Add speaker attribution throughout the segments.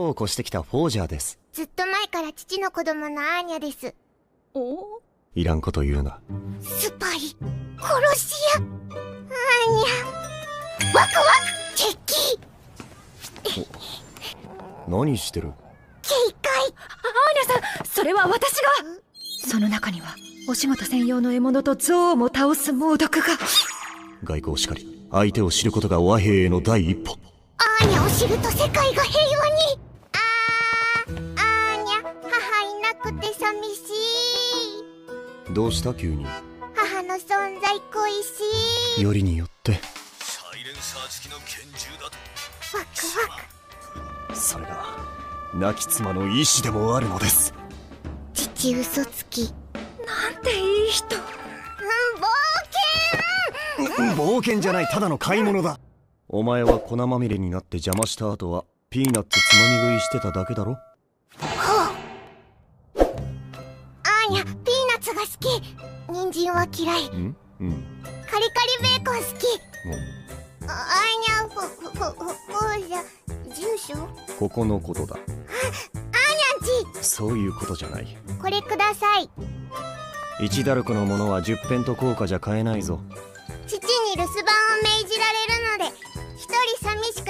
Speaker 1: を越してきたフォージャーです。
Speaker 2: ずっと前から父の子供のアーニャです。
Speaker 3: お？
Speaker 1: いらんこと言うな。
Speaker 2: スパイ殺し屋。アーニャ。ワクワク敵
Speaker 1: 何してる？
Speaker 2: 警戒。
Speaker 3: アーニャさんそれは私が。その中にはお仕事専用の獲物と象も倒す猛毒が。
Speaker 1: 外交しかり相手を知ることが和平への第一歩
Speaker 2: アーニャを知ると世界が平和に。あーアーニャ母いなくて寂しい。
Speaker 1: どうした急に？
Speaker 2: 母の存在恋しい。
Speaker 1: よりによって。
Speaker 4: サイレンサー付きの拳銃だと。
Speaker 2: ワクワク。
Speaker 1: それが亡き妻の意志でもあるのです。
Speaker 2: 父嘘つき。
Speaker 3: なんていい人。
Speaker 2: うん冒
Speaker 1: 冒険じゃないただの買い物だお前は粉まみれになって邪魔した後はピーナッツつまみ食いしてただけだろ？
Speaker 2: 険アーニャピーナッツが好き。人参は嫌い。
Speaker 1: ん？うん。
Speaker 2: カリカリベーコン好き。
Speaker 1: も
Speaker 2: あアーニャフォフォフォフォージャ住所
Speaker 1: うここのことだ。
Speaker 2: アーニャンチ
Speaker 1: そういうことじゃない。
Speaker 2: これください。
Speaker 1: 1ダルクのものは10ペント効果じゃ買えないぞ。
Speaker 2: 父に留守番を命じられる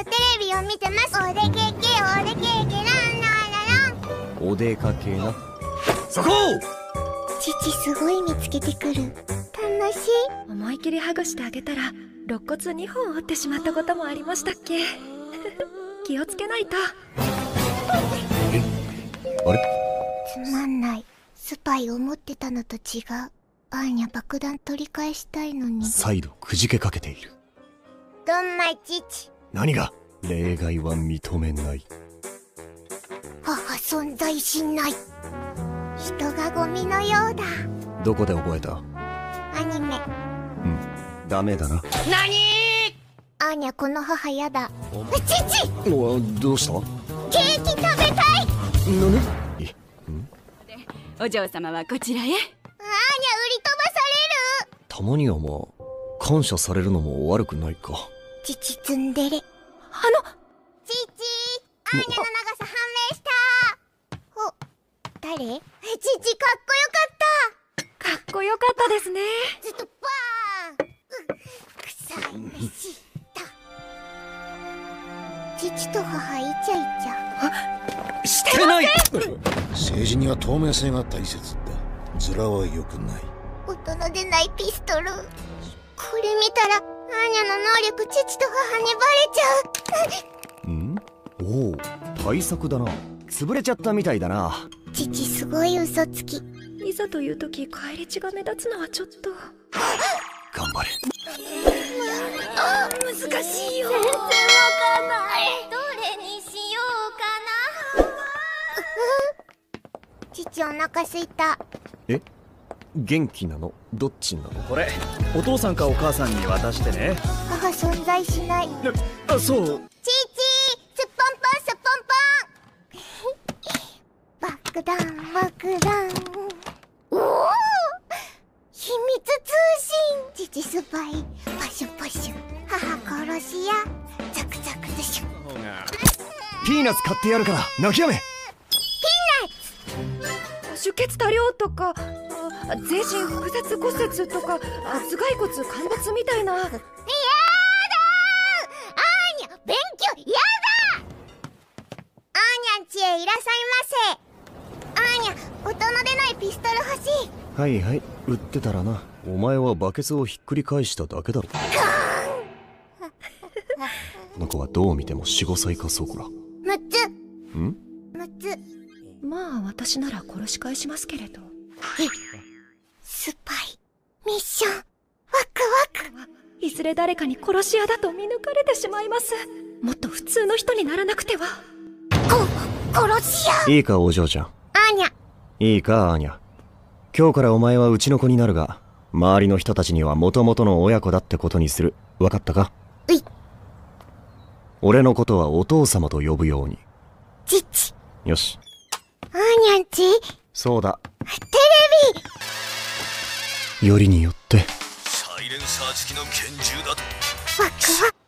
Speaker 2: 人寂しくテレビを見てます。おでけけおでけけランランララン
Speaker 1: お出かけな。そこ！
Speaker 2: 父すごい見つけてくる。楽しい。
Speaker 3: 思い切りハグしてあげたら肋骨2本折ってしまったこともありましたっけ。気をつけないと。
Speaker 1: あれ？
Speaker 2: つまんない。スパイ思ってたのと違う。アーニャ爆弾取り返したいのに。
Speaker 1: 再度くじけかけている。
Speaker 2: どんまい父
Speaker 1: 何が？例外は認めない。
Speaker 2: 母存在しない。人がゴミのようだ。
Speaker 1: どこで覚えた？
Speaker 2: アニメ。
Speaker 1: うん。ダメだな。
Speaker 2: アーニャこの母やだ。父！
Speaker 1: おどうした？
Speaker 2: ケーキ食べたい。
Speaker 1: 何？い
Speaker 3: お嬢様はこちらへ？
Speaker 2: アーニャ売り飛ばされる。
Speaker 1: たまにはまあ感謝されるのも悪くないか
Speaker 2: 父ツンデレ。
Speaker 3: あの。
Speaker 2: 父アーニャの長さ判明した。お誰？父かっこよかっ
Speaker 3: かっこよかったですね。
Speaker 2: たずっとバーン。う臭い飯だ父と母イチャイチャ。
Speaker 1: してない。
Speaker 4: 政治には透明性が大切だズラは良くない。
Speaker 2: 音の出ないピストル。これ見たらアーニャの能力父と母にバレちゃう。ん？
Speaker 1: おお対策だな。潰れちゃったみたいだな。
Speaker 2: 父すごい嘘つき。
Speaker 3: いざという時返り血が目立つのはちょっと。
Speaker 1: 頑張れ。
Speaker 3: 難しいよ。
Speaker 2: 全然わかんない。どれにしようかな。父お腹すいた。
Speaker 1: え元気なの？どっちなの？
Speaker 5: これお父さんかお母さんに渡してね。
Speaker 2: 母存在しない。
Speaker 5: あそう。
Speaker 2: チーチーすっぽんぽんすっぽんぽん。爆弾爆弾おお秘密通信。父スパイパシュパシュ。母殺し屋。ザクザクズシュ
Speaker 1: ピーナッツ買ってやるから泣きやめ。
Speaker 3: 出血多量とかあ全身複雑骨折とかあ頭蓋骨陥没みたいな。
Speaker 2: やだー。アーニャ勉強やだアーニャんちへいらっしゃいませ。アーニャ音の出ないピストル欲しい。
Speaker 1: はいはい売ってたらな。お前はバケツをひっくり返しただけだろ。この子はどう見ても45歳かそこら
Speaker 2: 6つ
Speaker 1: ん
Speaker 2: ？6つ。
Speaker 3: まあ私なら殺し返しますけれど
Speaker 2: スパイ。ミッション。ワクワク。
Speaker 3: いずれ誰かに殺し屋だと見抜かれてしまいます。もっと普通の人にならなくては。
Speaker 2: こ殺し屋。
Speaker 1: いいかお嬢ちゃん。
Speaker 2: アーニャ。
Speaker 1: いいかアーニャ。今日からお前はうちの子になるが周りの人たちには元々の親子だってことにする。分かったか？
Speaker 2: うい。
Speaker 1: 俺のことはお父様と呼ぶように。
Speaker 2: 父。
Speaker 1: よし。
Speaker 2: アーニャんち
Speaker 1: そうだ。
Speaker 2: テレビ。
Speaker 1: よりによって。
Speaker 4: サイレンサー付きの拳銃だと。
Speaker 2: ワクワク